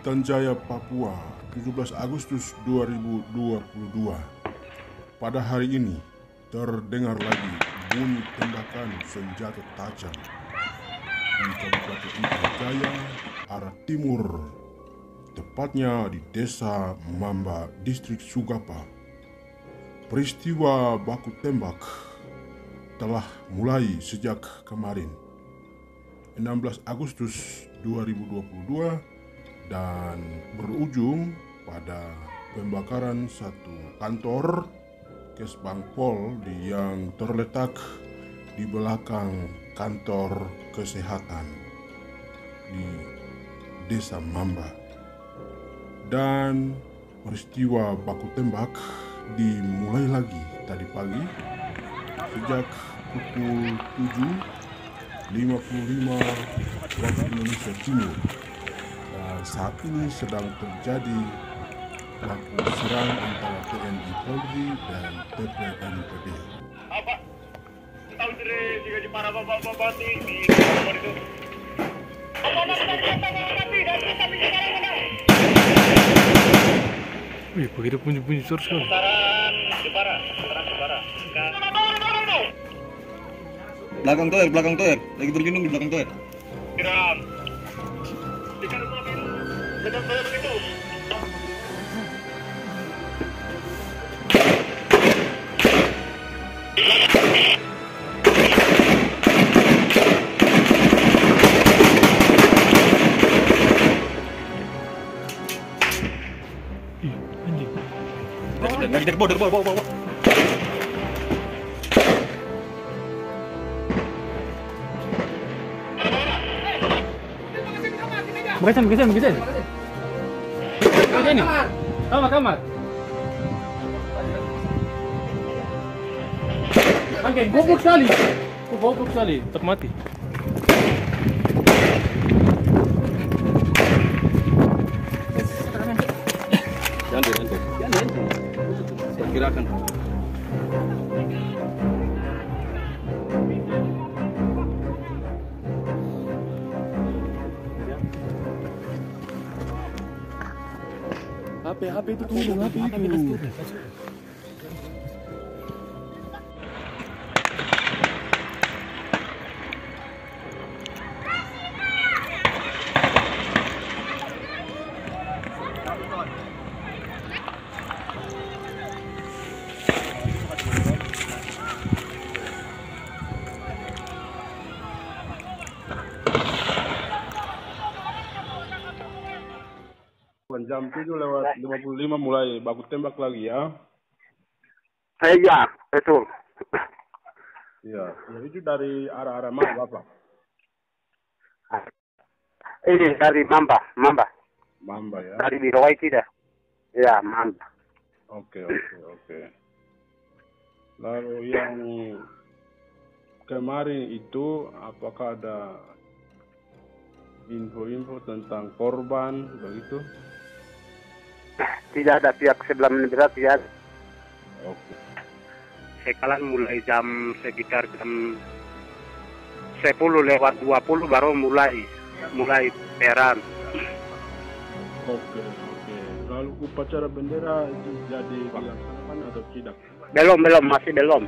Irian Jaya, Papua, 17 Agustus 2022. Pada hari ini, terdengar lagi bunyi tembakan senjata tajam di Kabupaten Irian Jaya, arah timur, tepatnya di Desa Mamba, Distrik Sugapa. Peristiwa baku tembak telah mulai sejak kemarin 16 Agustus 2022 dan berujung pada pembakaran satu kantor Kesbangpol yang terletak di belakang kantor kesehatan di Desa Mamba. Dan peristiwa baku tembak dimulai lagi tadi pagi sejak pukul 7.55 waktu Indonesia Timur dan saat ini sedang terjadi baku serang antara TNI Polri dan TPNPB. apa tahu sendiri jika di para bapak-bapak ini itu. Apa nama tapi dan tapi sekarang mana Wih, begitu bunyi-bunyi suara sekali. Jepara Jepara. Kan- belakang toer belakang toer lagi berlindung di belakang toer mobil Saya begitu Ih, anjing. lagi dari bawah bawah bawah. Begitu ni. Kamar, kamar. Okey, goblok sekali. Oh, goblok sekali. Tak mati. jangan jangan jangan perkirakan यहाँ पे यहाँ पे तो तू यहाँ पे क्यों? Jam 7 lewat 55 mulai baku tembak lagi ya. Iya betul Iya, ya, itu dari arah-arah mana Bapak? Ini dari Mamba Mamba Mamba ya. Dari Birawai tidak Ya Mamba Oke, oke, oke. Lalu yang kemarin itu apakah ada info-info tentang korban begitu? Tidak ada pihak sebelah menberat ya Oke. Sekarang mulai jam sekitar jam 10 lewat 20 baru mulai mulai peran. Oke, oke. Lalu upacara bendera itu jadi dilaksanakan atau tidak? Belum belum masih belum.